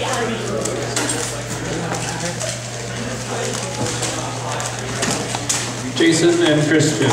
Yeah. Jason and Christian.